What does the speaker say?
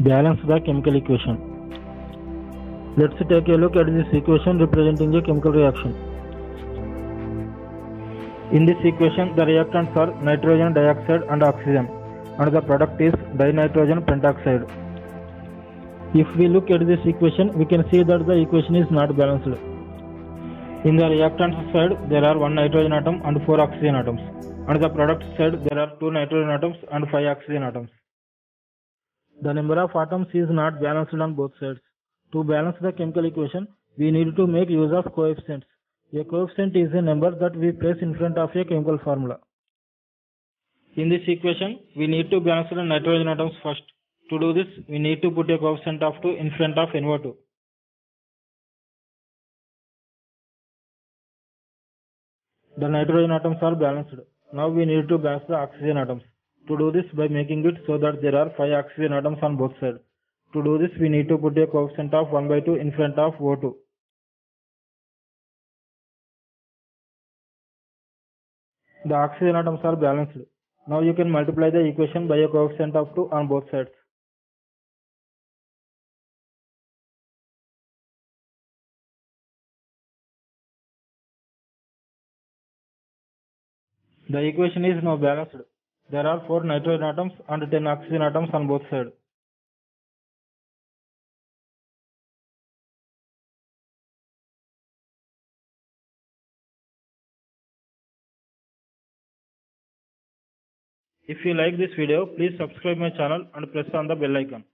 Balance the chemical equation. Let's take a look at this equation representing a chemical reaction. In this equation, the reactants are nitrogen dioxide and oxygen, and the product is dinitrogen pentoxide. If we look at this equation, we can see that the equation is not balanced. In the reactant side, there are one nitrogen atom and four oxygen atoms, and the product side, there are two nitrogen atoms and five oxygen atoms. The number of atoms is not balanced on both sides. To balance the chemical equation, we need to make use of coefficients. A coefficient is a number that we place in front of a chemical formula. In this equation, we need to balance the nitrogen atoms first. To do this, we need to put a coefficient of 2 in front of NO2. The nitrogen atoms are balanced. Now we need to balance the oxygen atoms. To do this by making it so that there are 5 oxygen atoms on both sides. To do this we need to put a coefficient of 1 by 2 in front of O2. The oxygen atoms are balanced. Now you can multiply the equation by a coefficient of 2 on both sides. The equation is now balanced. There are 4 nitrogen atoms and 10 oxygen atoms on both sides. If you like this video, please subscribe my channel and press on the bell icon.